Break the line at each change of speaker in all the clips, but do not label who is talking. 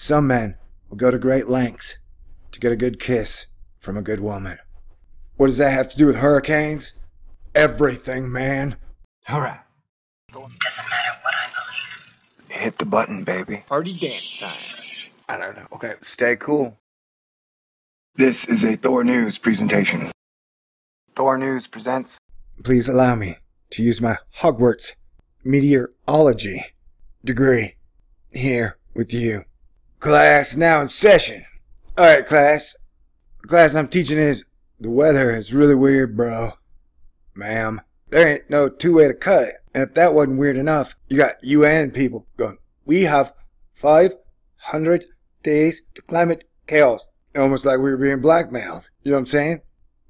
Some men will go to great lengths to get a good kiss from a good woman. What does that have to do with hurricanes? Everything, man.
All right.
Doesn't matter what I believe.
Hit the button, baby.
Party dance time.
I don't know. Okay, stay cool. This is a Thor News presentation. Thor News presents. Please allow me to use my Hogwarts meteorology degree here with you. Class now in session. Alright, class. The class I'm teaching is the weather is really weird, bro. Ma'am. There ain't no two way to cut it. And if that wasn't weird enough, you got UN people going, we have 500 days to climate chaos. Almost like we were being blackmailed. You know what I'm saying?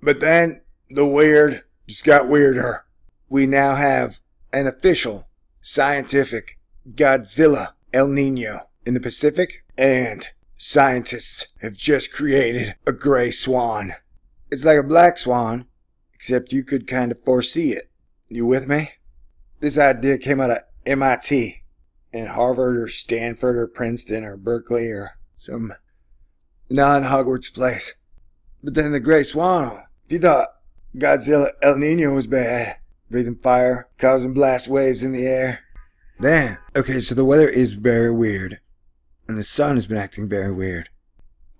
But then the weird just got weirder. We now have an official scientific Godzilla El Nino in the Pacific, and scientists have just created a gray swan. It's like a black swan, except you could kind of foresee it. You with me? This idea came out of MIT and Harvard or Stanford or Princeton or Berkeley or some non Hogwarts place. But then the Gray Swan, if you thought Godzilla El Nino was bad, breathing fire, causing blast waves in the air. Then, okay, so the weather is very weird, and the sun has been acting very weird.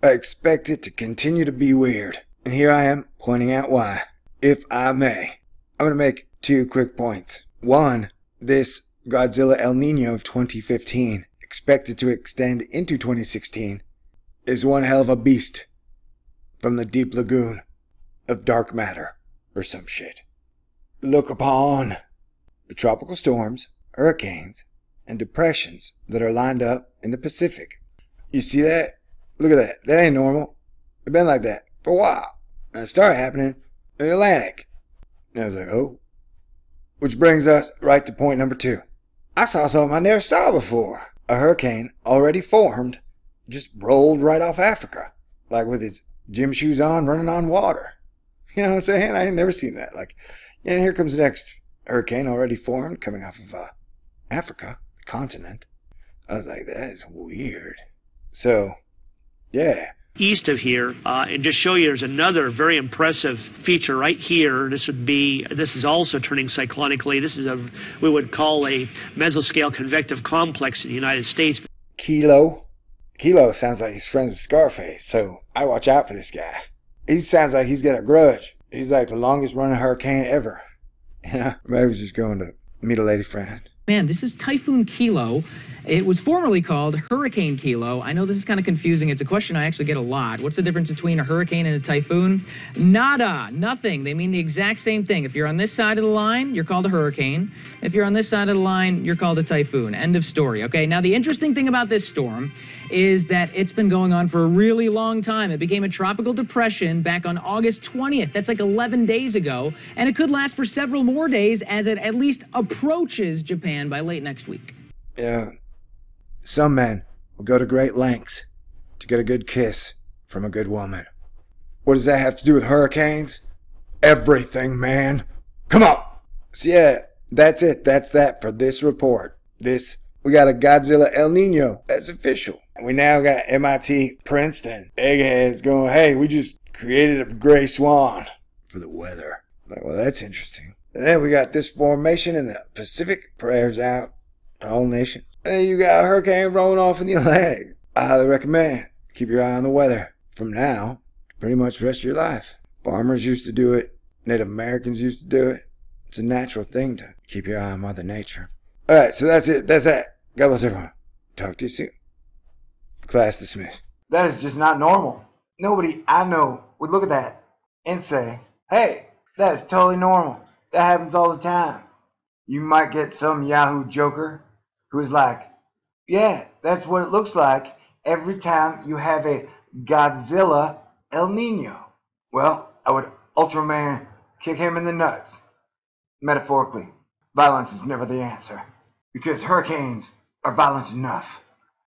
I expect it to continue to be weird, and here I am pointing out why. If I may, I'm going to make two quick points. One, this Godzilla El Nino of 2015, expected to extend into 2016, is one hell of a beast from the deep lagoon of dark matter or some shit. Look upon the tropical storms, hurricanes, and depressions that are lined up in the Pacific. You see that? Look at that. That ain't normal. It's been like that for a while. And it started happening in the Atlantic. And I was like, oh. Which brings us right to point number two. I saw something I never saw before. A hurricane already formed just rolled right off Africa, like with its gym shoes on, running on water. You know what I'm saying? I ain't never seen that. Like, and here comes the next hurricane already formed coming off of uh, Africa, continent. I was like, that is weird. So, yeah.
East of here, uh, and just show you there's another very impressive feature right here. This would be, this is also turning cyclonically. This is a, we would call a mesoscale convective complex in the United States.
Kilo. Kilo sounds like he's friends with Scarface, so I watch out for this guy. He sounds like he's got a grudge. He's like the longest running hurricane ever. You know, maybe he's just going to meet a lady friend.
Man, this is Typhoon Kilo. It was formerly called Hurricane Kilo. I know this is kind of confusing. It's a question I actually get a lot. What's the difference between a hurricane and a typhoon? Nada, nothing. They mean the exact same thing. If you're on this side of the line, you're called a hurricane. If you're on this side of the line, you're called a typhoon. End of story. Okay, now the interesting thing about this storm is that it's been going on for a really long time. It became a tropical depression back on August 20th. That's like 11 days ago. And it could last for several more days as it at least approaches Japan by late next week.
Yeah. Some men will go to great lengths to get a good kiss from a good woman. What does that have to do with hurricanes? Everything, man. Come on. So yeah, that's it. That's that for this report. This we got a Godzilla El Nino. That's official. We now got MIT Princeton eggheads going, hey, we just created a gray swan for the weather. Like, well, that's interesting. And then we got this formation in the Pacific. Prayers out to all nations. And then you got a hurricane rolling off in the Atlantic. I highly recommend keep your eye on the weather from now pretty much the rest of your life. Farmers used to do it. Native Americans used to do it. It's a natural thing to keep your eye on Mother Nature. All right, so that's it. That's that. God bless everyone. Talk to you soon. Class dismissed.
That is just not normal. Nobody I know would look at that and say, hey, that is totally normal. That happens all the time. You might get some Yahoo joker who is like, yeah, that's what it looks like every time you have a Godzilla El Nino. Well, I would Ultraman kick him in the nuts. Metaphorically, violence is never the answer because hurricanes are violent enough.